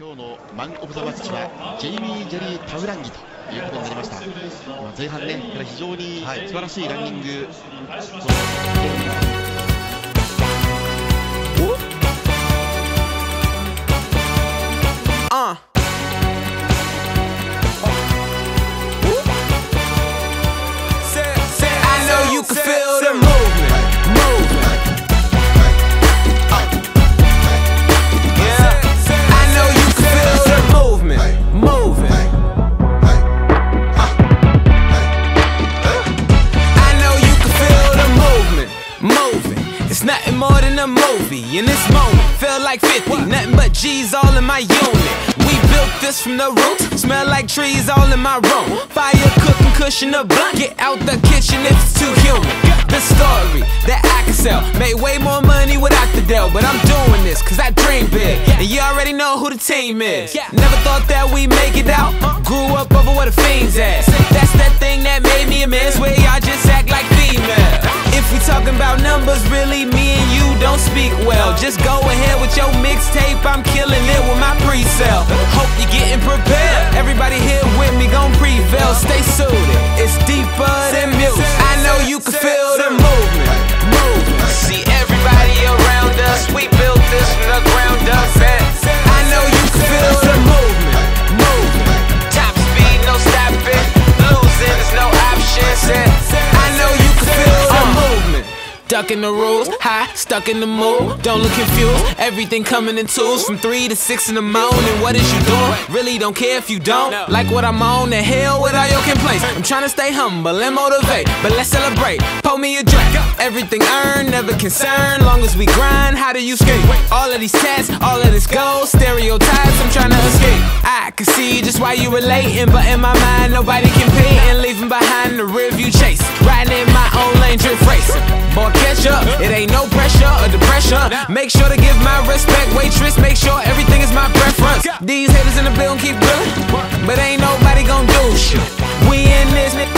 今日のマン・オブ・ザ・マッチはジェイミー・ジェリー・タウランギということになりました、まあ、前半ね非常に素晴らしいランニング、Uh. Movie. In this moment, feel like 50, nothing but G's all in my unit. We built this from the roots, smell like trees all in my room. Fire cooking, cushion a blunt. Get out the kitchen if it's too humid. The story that I can sell made way more money without the deal, but I'm doing this cause I dream big. And you already know who the team is. Never thought that we make it out. Grew up over where the fiends at. That's that thing that made me a man. Swear about numbers, really, me and you don't speak well. Just go ahead with your mixtape. I'm killing it with my pre-sale. Hope Ducking the rules, high, stuck in the mood. Don't look confused. Everything coming in twos from three to six in the morning. What is you doing? Really don't care if you don't. Like what I'm on, the hell with all your complaints. I'm trying to stay humble and motivate, but let's celebrate. Pour me a drink. Everything earned, never concerned. Long as we grind, how do you skate? All of these tests, all of this gold, stereotypes. I'm trying to escape. I can see just why you relating, but in my mind, nobody can up. It ain't no pressure or depression. Make sure to give my respect, waitress. Make sure everything is my preference. These haters in the building keep grilling, but ain't nobody gonna do shit. We in this.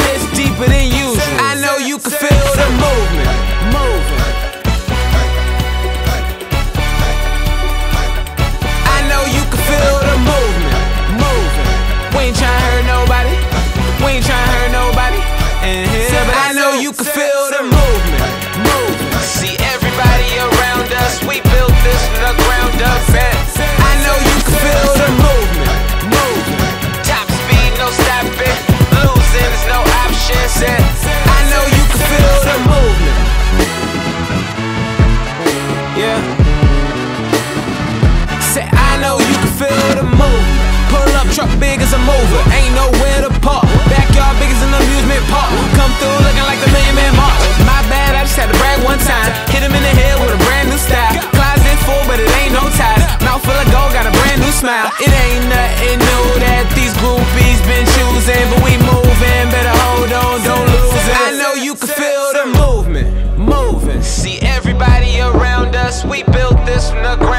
you can feel the move. Pull up, truck big as a mover. Ain't nowhere to park. Backyard big as an amusement park. Come through looking like the million man march. My bad, I just had to brag one time. Hit him in the head with a brand new style. Closet full, but it ain't no ties. Mouth full of gold, got a brand new smile. It ain't nothing new that these groupies been choosing, but we moving. Better hold on, don't lose it. I know you can feel the movement, moving. See everybody around us, we built this from the ground.